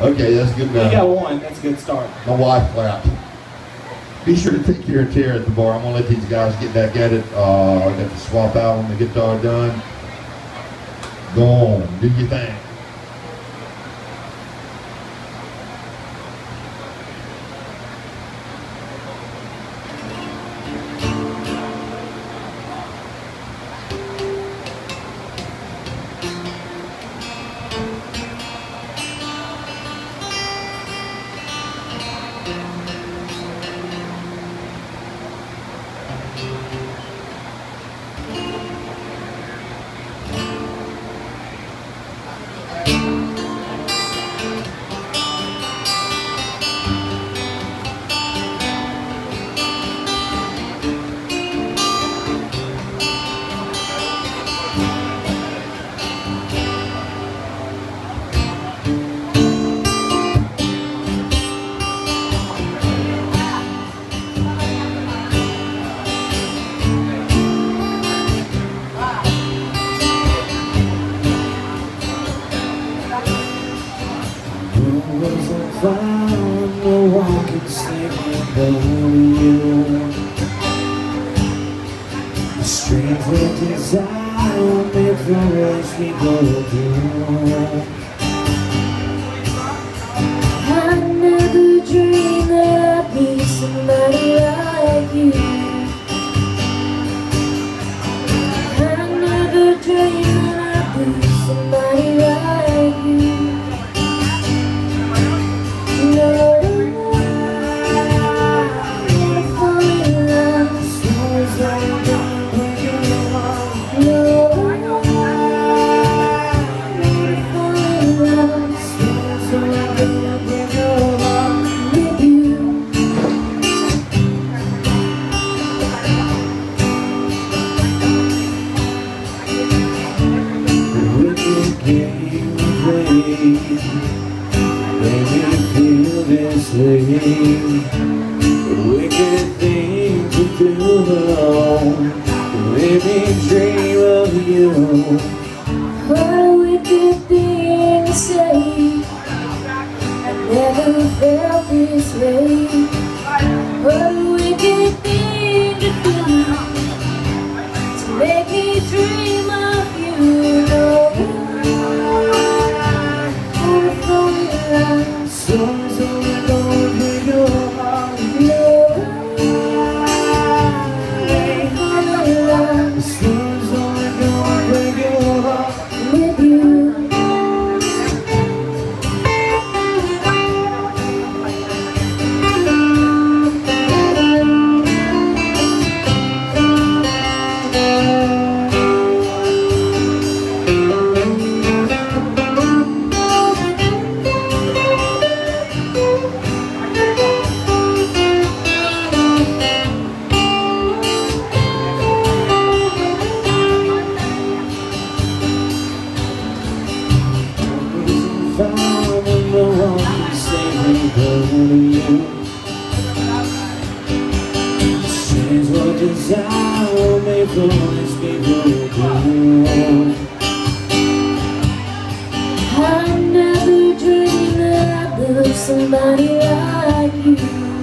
Okay, that's good You got one. That's a good start. My wife clapped. Be sure to take care of Tara at the bar. I'm gonna let these guys get back at it. Uh, I got to swap out on the guitar done. Go on, do your thing. Who was a fire? No walking it but you. Strength and desire for us we go through. I never dreamed I'd be somebody this Wicked thing to do Made me dream of you What a wicked thing to say. I never felt this way. What a wicked thing to do. To make me dream of you. I wanna fall in love. time influence people I never dreamed that I'd love somebody like you.